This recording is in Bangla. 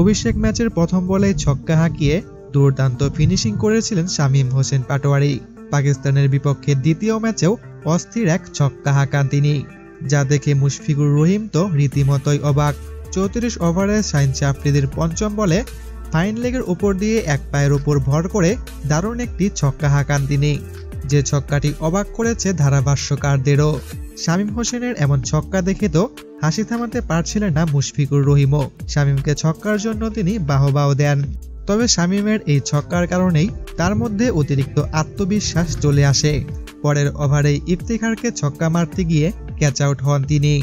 অভিষেক ম্যাচের প্রথম বলে ছক্কা হাঁকিয়ে দুর্দান্ত ফিনিশিং করেছিলেন শামীম হোসেন পাটোয়ারি। পাকিস্তানের বিপক্ষে দ্বিতীয় ম্যাচেও অস্থির এক ছক্কা হাঁকান তিনি, যা দেখে মুশফিকুর রহিম তো রীতিমতোই অবাক। চৌত্রিশ ওভারে সাইন্স আফ্রিদির পঞ্চম বলে ফাইন লেগের উপর দিয়ে এক পায়ের উপর ভর করে দারুণ একটি ছক্কা হাঁকান তিনি। যে ছক্কাটি অবাক করেছে ধারাভাষ্যকারদেরও। শামীম হোসেনের এমন ছক্কা দেখে তো হাসি থামাতে পারছিলেন না মুশফিকুর রহিমও। শামীমকে ছক্কার জন্য তিনি বাহবাও দেন। তবে শামীমের এই ছক্কার কারণেই তার মধ্যে অতিরিক্ত আত্মবিশ্বাস চলে আসে। পরের ওভারেই ইফতিখারকে ছক্কা মারতে গিয়ে ক্যাচ আউট হন তিনি।